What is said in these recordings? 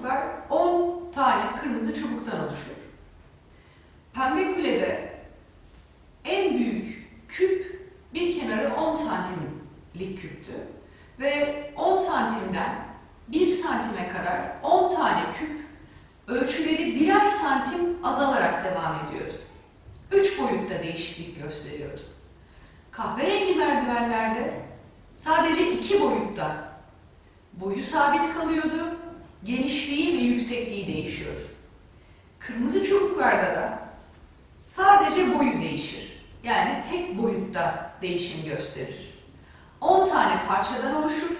çubuklar 10 tane kırmızı çubuktan oluşur. Pembe kulede en büyük küp bir kenarı 10 santimlik küptü ve 10 santimden 1 santime kadar 10 tane küp ölçüleri birer santim azalarak devam ediyordu. Üç boyutta değişiklik gösteriyordu. Kahverengi merdivenlerde sadece iki boyutta boyu sabit kalıyordu, genişliği ve yüksekliği değişiyordu. Kırmızı çubuklarda da sadece boyu değişir. Yani tek boyutta değişim gösterir. 10 tane parçadan oluşur.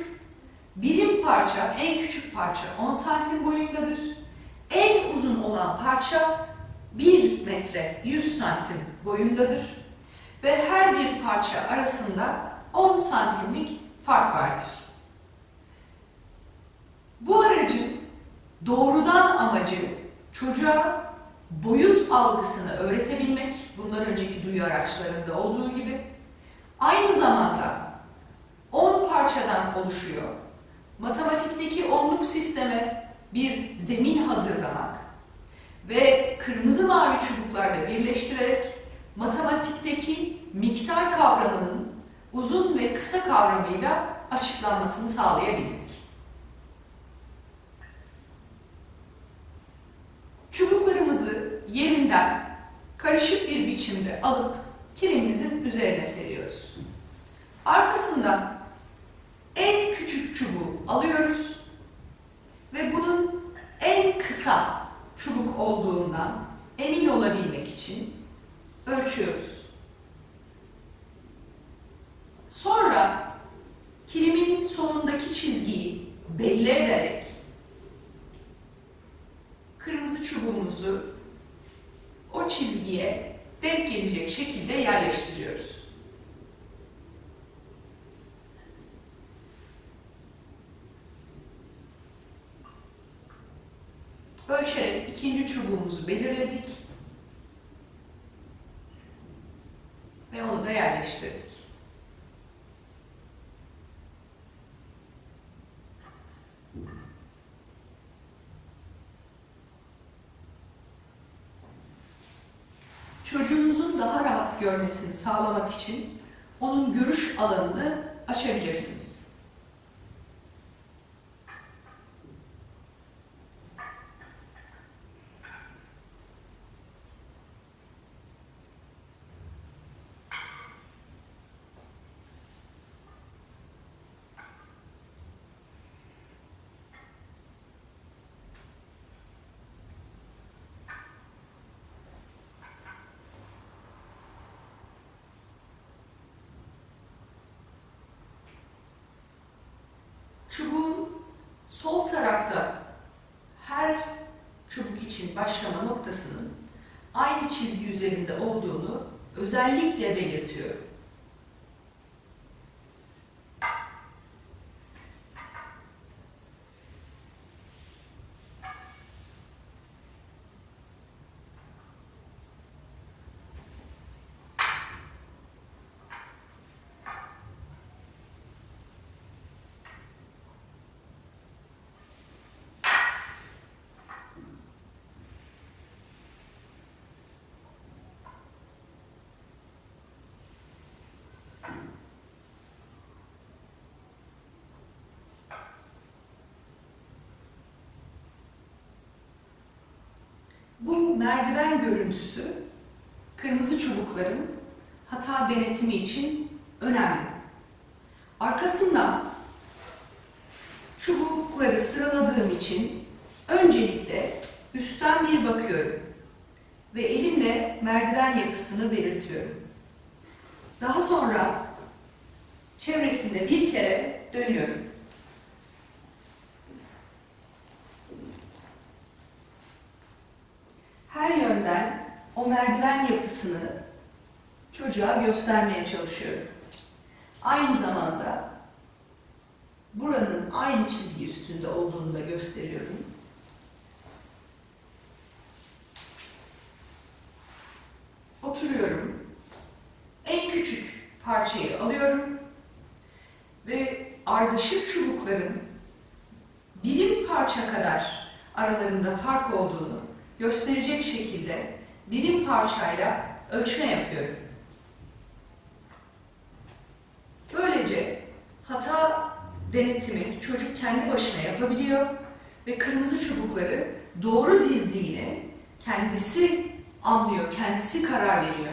Birim parça, en küçük parça 10 santim boyundadır. En uzun olan parça 1 metre 100 santim boyundadır. Ve her bir parça arasında 10 santimlik fark vardır. Amacı çocuğa boyut algısını öğretebilmek, bundan önceki duyu araçlarında olduğu gibi, aynı zamanda 10 parçadan oluşuyor. Matematikteki onluk sisteme bir zemin hazırlamak ve kırmızı mavi çubuklarla birleştirerek matematikteki miktar kavramının uzun ve kısa kavramıyla açıklanmasını sağlayabilmek. Yerinden karışık bir biçimde alıp kilimimizin üzerine seriyoruz. Arkasından en küçük çubuğu alıyoruz ve bunun en kısa çubuk olduğundan emin olabilmek için ölçüyoruz. Sonra kilimin sonundaki çizgiyi belli ederek kırmızı çubuğumuzu o çizgiye denk gelecek şekilde yerleştiriyoruz. Ölçerek ikinci çubuğumuzu belirledik ve onu da yerleştirdik. Çocuğunuzun daha rahat görmesini sağlamak için onun görüş alanını açabilirsiniz. Çubuğun sol tarafta her çubuk için başlama noktasının aynı çizgi üzerinde olduğunu özellikle belirtiyorum. Bu merdiven görüntüsü kırmızı çubukların hata denetimi için önemli. Arkasından çubukları sıraladığım için öncelikle üstten bir bakıyorum ve elimle merdiven yapısını belirtiyorum. Daha sonra çevresinde bir kere dönüyorum. Her yönden o merdiven yapısını çocuğa göstermeye çalışıyorum. Aynı zamanda buranın aynı çizgi üstünde olduğunu da gösteriyorum. Oturuyorum. En küçük parçayı alıyorum ve ardışık çubukların birim parça kadar aralarında fark olduğunu gösterecek şekilde birim parçayla ölçme yapıyorum. Böylece hata denetimi çocuk kendi başına yapabiliyor ve kırmızı çubukları doğru dizdiğini kendisi anlıyor, kendisi karar veriyor.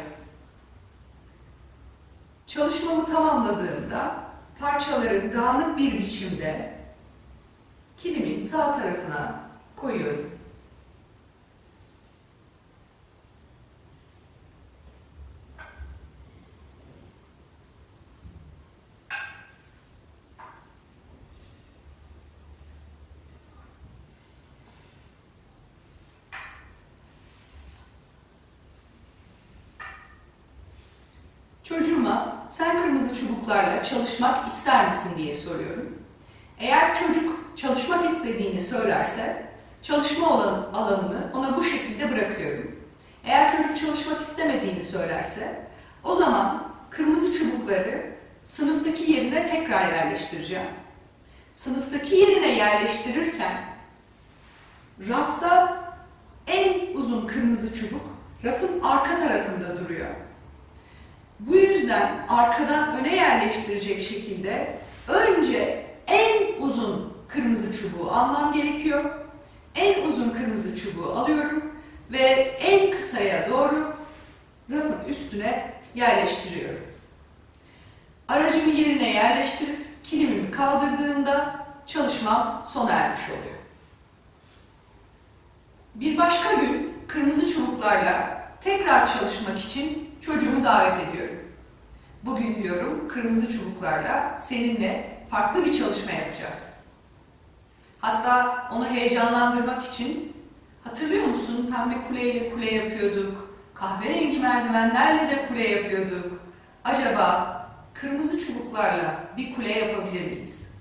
Çalışmamı tamamladığımda parçaları dağınık bir biçimde kilimin sağ tarafına koyuyorum. Çocuğuma sen kırmızı çubuklarla çalışmak ister misin diye soruyorum. Eğer çocuk çalışmak istediğini söylerse çalışma alan, alanını ona bu şekilde bırakıyorum. Eğer çocuk çalışmak istemediğini söylerse o zaman kırmızı çubukları sınıftaki yerine tekrar yerleştireceğim. Sınıftaki yerine yerleştirirken rafta en uzun kırmızı çubuk rafın arka tarafında duruyor. Bu yüzden arkadan öne yerleştirecek şekilde önce en uzun kırmızı çubuğu almam gerekiyor. En uzun kırmızı çubuğu alıyorum ve en kısaya doğru rafın üstüne yerleştiriyorum. Aracımı yerine yerleştirip kilimimi kaldırdığımda çalışmam sona ermiş oluyor. Bir başka gün kırmızı çubuklarla tekrar çalışmak için çocuğumu davet ediyorum. Bugün diyorum kırmızı çubuklarla seninle farklı bir çalışma yapacağız. Hatta onu heyecanlandırmak için hatırlıyor musun pembe kuleyle kule yapıyorduk, kahverengi merdivenlerle de kule yapıyorduk. Acaba kırmızı çubuklarla bir kule yapabilir miyiz?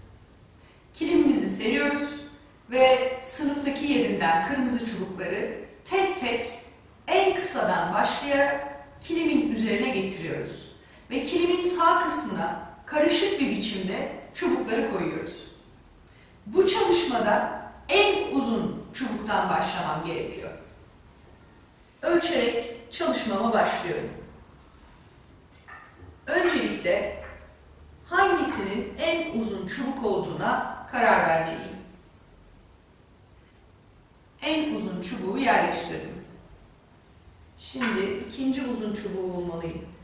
Kilimimizi seriyoruz ve sınıftaki yerinden kırmızı çubukları tek tek en kısadan başlayarak kilimin üzerine getiriyoruz. Ve kilimin sağ kısmına karışık bir biçimde çubukları koyuyoruz. Bu çalışmada en uzun çubuktan başlamam gerekiyor. Ölçerek çalışmama başlıyorum. Öncelikle hangisinin en uzun çubuk olduğuna karar vermeliyim. En uzun çubuğu yerleştirdim. Şimdi ikinci uzun çubuğu bulmalıyım.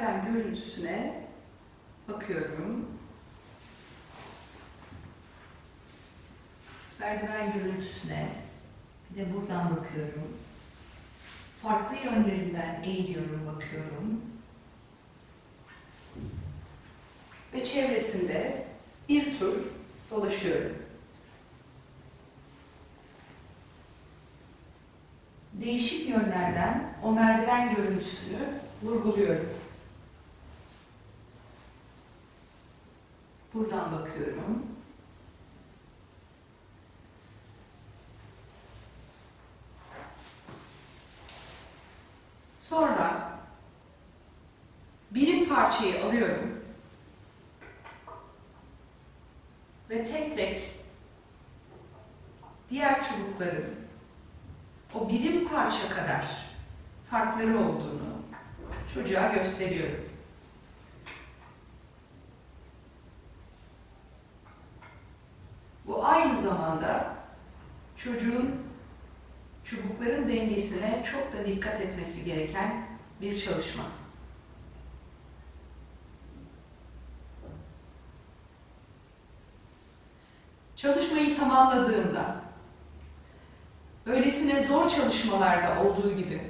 Merdiven görüntüsüne bakıyorum. Merdiven görüntüsüne bir de buradan bakıyorum. Farklı yönlerinden eğiliyorum, bakıyorum. Ve çevresinde bir tur dolaşıyorum. Değişik yönlerden o merdiven görüntüsünü vurguluyorum. Buradan bakıyorum. Sonra birim parçayı alıyorum ve tek tek diğer çubukların o birim parça kadar farkları olduğunu çocuğa gösteriyorum. Bu aynı zamanda çocuğun çubukların dengesine çok da dikkat etmesi gereken bir çalışma. Çalışmayı tamamladığımda öylesine zor çalışmalarda olduğu gibi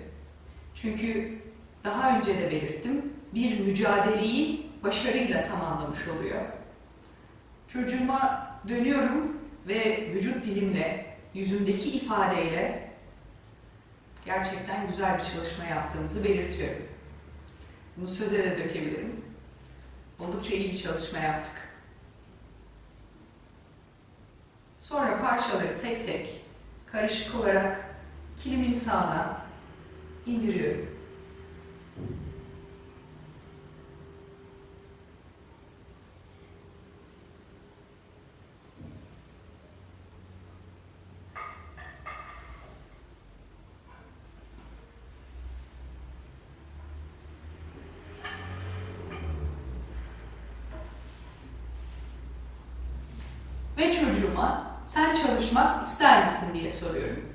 çünkü daha önce de belirttim bir mücadeleyi başarıyla tamamlamış oluyor. Çocuğuma dönüyorum ve vücut dilimle, yüzümdeki ifadeyle gerçekten güzel bir çalışma yaptığımızı belirtiyorum. Bunu söze de dökebilirim. Oldukça iyi bir çalışma yaptık. Sonra parçaları tek tek karışık olarak kilimin sağına indiriyorum. Ve çocuğuma sen çalışmak ister misin diye soruyorum.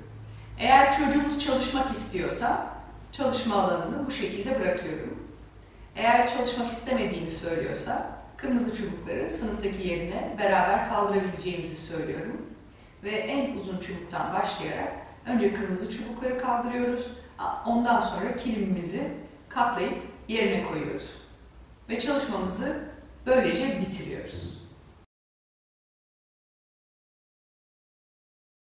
Eğer çocuğumuz çalışmak istiyorsa çalışma alanını bu şekilde bırakıyorum. Eğer çalışmak istemediğini söylüyorsa kırmızı çubukları sınıftaki yerine beraber kaldırabileceğimizi söylüyorum. Ve en uzun çubuktan başlayarak önce kırmızı çubukları kaldırıyoruz. Ondan sonra kilimimizi katlayıp yerine koyuyoruz. Ve çalışmamızı böylece bitiriyoruz.